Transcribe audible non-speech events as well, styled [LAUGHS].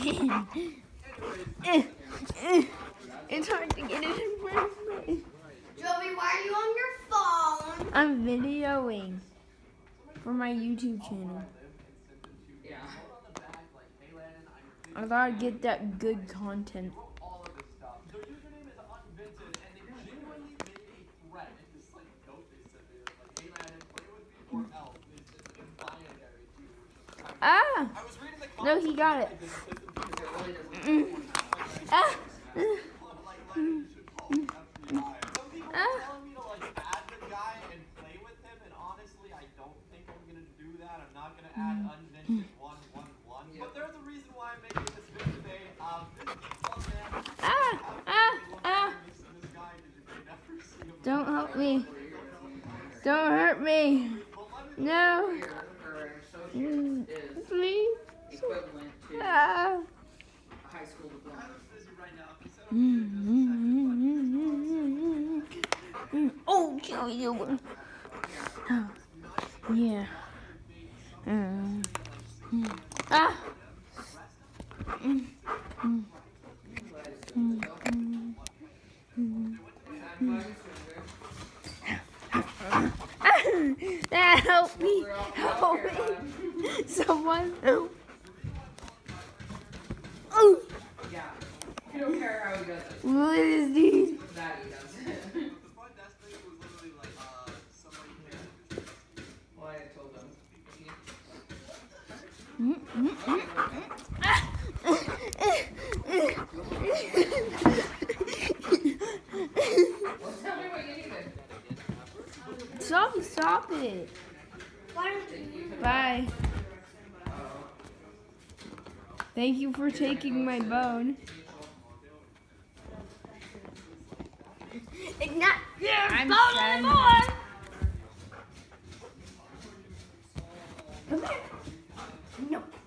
[LAUGHS] it's hard to get it in place. Joey, why are you on your phone? I'm videoing for my YouTube channel. I thought I'd get that good content. Ah! No, he got it. Ah! Telling me to like add the guy and play with him, and honestly, I don't think I'm gonna do that. I'm not gonna add unvented one one one. But there's a reason why I'm making this video today. This default man, this, this guy, did you may never see him. Don't help me. Don't hurt me. No. Please. Oh, kill you. Oh, yeah. Mm. Ah. Mm. Mm. Help me! Help me! Someone help! You don't care how does it. What is this? That he does it. [LAUGHS] the front desk thing was literally like, uh, somebody came. well, I told him. Well, tell me what you needed. Stop it, stop it. Why don't you? Bye. Thank you for taking my bone. Come here. No.